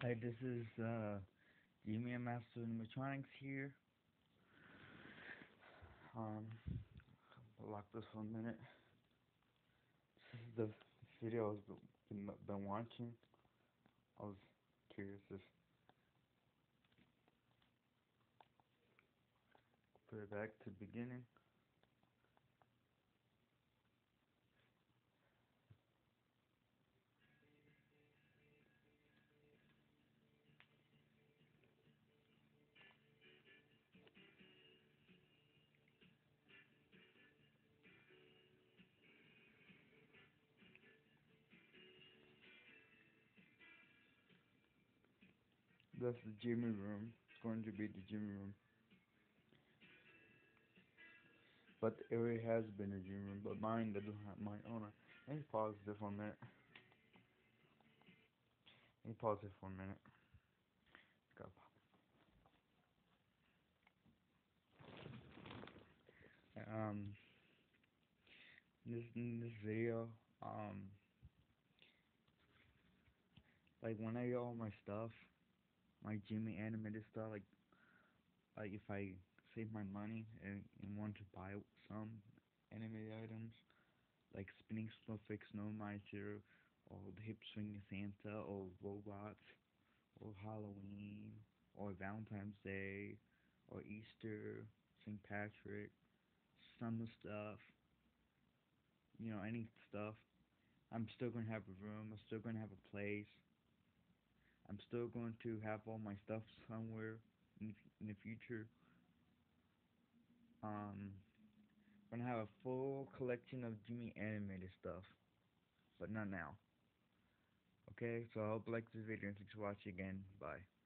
Hi, this is uh, Gemmy Master Animatronics here. Um, I'll lock this for a minute. This is the video I've been, been watching. I was curious if put it back to the beginning. That's the Gemmy room. It's going to be the Gemmy room. But the area has been a Gemmy room, but mine doesn't have my owner. Let me pause this for a minute. Let me pause it for a minute. Go. Um, this this video, um, like when I get all my stuff, my Gemmy animated stuff, like like if I save my money and, and want to buy some animated items, like spinning snowflake Snow Miser, or the hip swinging Santa, or robots, or Halloween, or Valentine's Day, or Easter, St. Patrick, summer stuff, you know, any stuff. I'm still gonna have a room. I'm still gonna have a place. I'm still going to have all my stuff somewhere in the, in the future. Um, I'm gonna have a full collection of Gemmy animated stuff, but not now. Okay, so I hope you like this video and thanks for watching again. Bye.